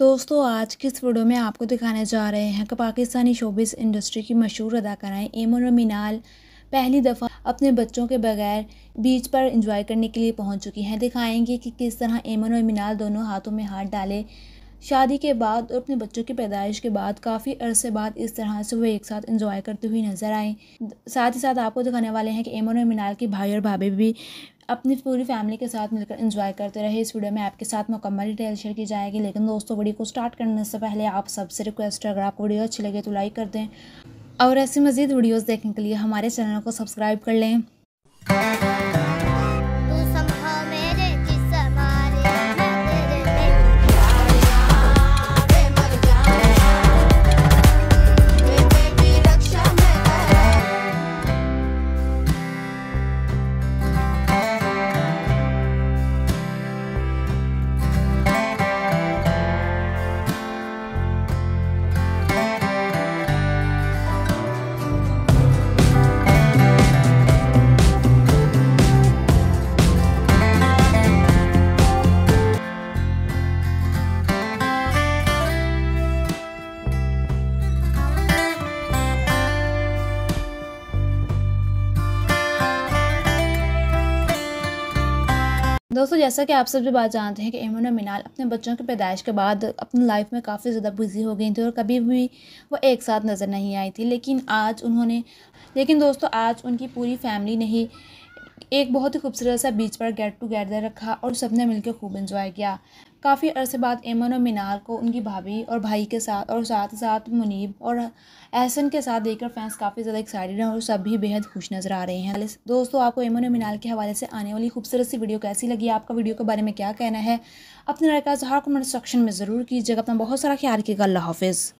दोस्तों, आज की इस वीडियो में आपको दिखाने जा रहे हैं कि पाकिस्तानी शोबिस इंडस्ट्री की मशहूर अदाकाराएँ एमन और मीनाल पहली दफ़ा अपने बच्चों के बगैर बीच पर इंजॉय करने के लिए पहुँच चुकी हैं। दिखाएँगे कि किस तरह एमन और मीनाल दोनों हाथों में हाथ डाले शादी के बाद और अपने बच्चों की पैदाइश के बाद काफ़ी अरसे बाद इस तरह से वो एक साथ इंजॉय करते हुए नज़र आए। साथ ही साथ आपको दिखाने वाले हैं कि एमन और मीनाल के भाई और भाभी भी अपनी पूरी फैमिली के साथ मिलकर इंजॉय करते रहे। इस वीडियो में आपके साथ मुकम्मल डिटेल शेयर की जाएगी। लेकिन दोस्तों वीडियो को स्टार्ट करने से पहले आप सबसे रिक्वेस्ट है, अगर आपको वीडियो अच्छी लगे तो लाइक कर दें। और ऐसी मज़ीद वीडियोज़ देखने के लिए हमारे चैनल को सब्सक्राइब कर लें। दोस्तों, जैसा कि आप सब भी बात जानते हैं कि एमोना मिनाल अपने बच्चों की पैदाइश के बाद अपनी लाइफ में काफ़ी ज़्यादा बिज़ी हो गई थी और कभी भी वो एक साथ नज़र नहीं आई थी। लेकिन आज उन्होंने, लेकिन दोस्तों, आज उनकी पूरी फैमिली ने ही एक बहुत ही खूबसूरत सा बीच पर गेट टुगेदर रखा और सबने मिलकर खूब इंजॉय किया। काफ़ी अरसे बाद एमन और मीनार को उनकी भाभी और भाई के साथ और साथ साथ मुनीब और एहसन के साथ देखकर फैंस काफ़ी ज़्यादा एक्साइटेड हैं और सब भी बेहद खुश नज़र आ रहे हैं। दोस्तों, आपको एमन और मीनार के हवाले से आने वाली खूबसूरत सी वीडियो कैसी लगी, आपका वीडियो के बारे में क्या कहना है, अपने राय का इजहार कमेंट सेक्शन में ज़रूर कीजिएगा। अपना बहुत सारा ख्याल रखिएगा। अल्लाह हाफिज़।